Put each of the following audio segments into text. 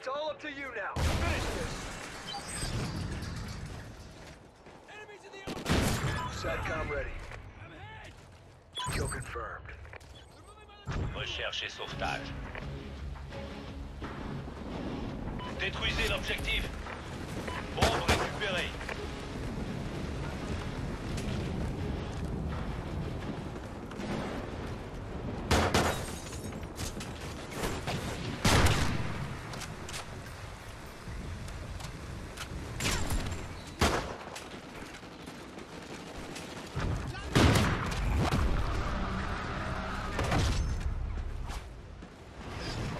It's all up to you now. Finish this. SATCOM ready. Kill confirmed. Recherche et sauvetage. Détruisez l'objectif.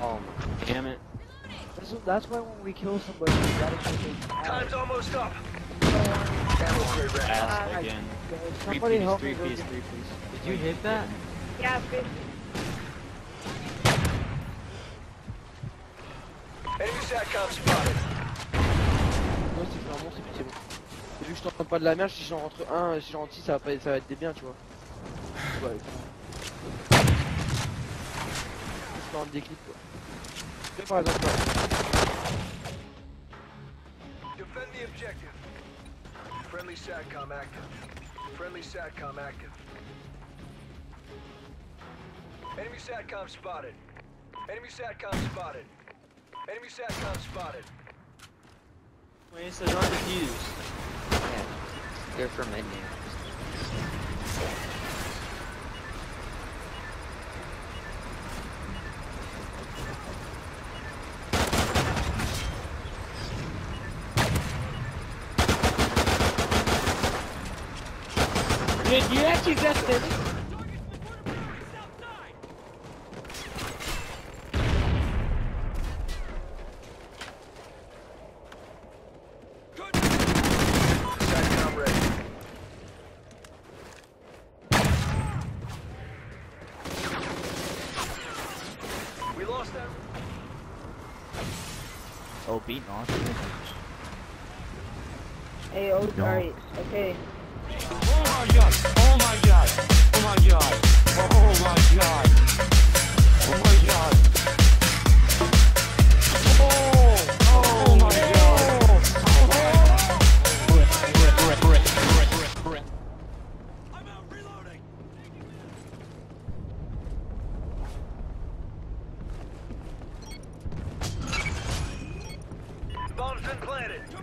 Oh, damn it. That's, that's why when we kill somebody, we gotta check it Time's almost up. Ammo crate ready. Ask Ah, again. yeah, Three Somebody piece, help three piece, three piece. Did you hit that? Yeah, 50. Enemy SATCOM spotted. Moi c'est vraiment c'est c'est bon. Et vu que je t'entends pas de la merde, si j'en rentre un, si j'en rentre ça va, pas, ça va être des biens, tu vois. Ouais. Je des clips, quoi. Fais par exemple, Defend the objective. Friendly SATCOM active. Friendly SATCOM active. Enemy SATCOM spotted. Enemy SATCOM spotted. Enemy SATCOM spotted. Oui, ça joint de 10. here for menu. Dude, you actually just did it. Oh, beat on. Hey, oh, alright, okay. Oh my god! Oh my god! Oh my god! Oh my god! Been planted.